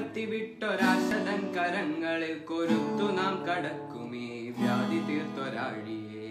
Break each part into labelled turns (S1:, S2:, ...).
S1: പകർത്തിവിട്ടൊരാശതൻ കരങ്ങളിൽ കൊരുത്തു നാം കടക്കുമേ. വ്യാധി തീർത്തൊരാഴിയേ.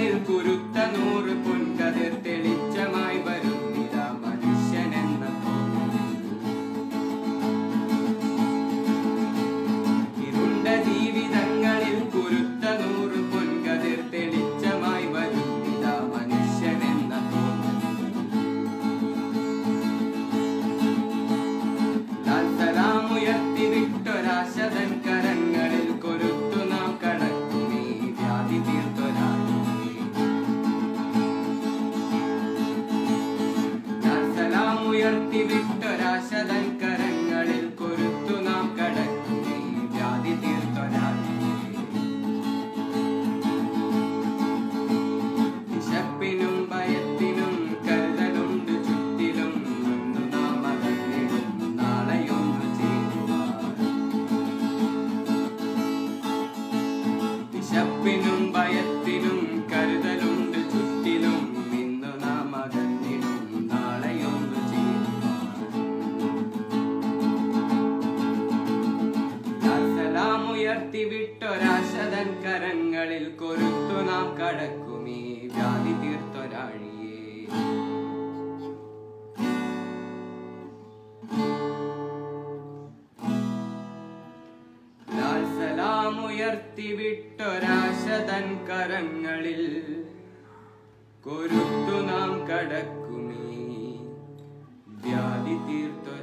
S1: വെറുപ്പിനും ഭയത്തിനും കരുതലുണ്ട് ചുറ്റിലും. ഇന്നു നാം അകന്നിടും നാളെയൊന്നു ചെയ്യും ഉയർത്തി വിട്ടൊരാശതൻ കരങ്ങളിൽ കൊരുത്തു നാം കടക്കുമീ വ്യാധി തീർത്തൊരാഴിയേ ഉയർത്തിവിട്ടൊരാശതൻ കരങ്ങളിൽ. കൊരുത്തു നാം കടക്കുമേ. വ്യാധി തീർത്തൊരു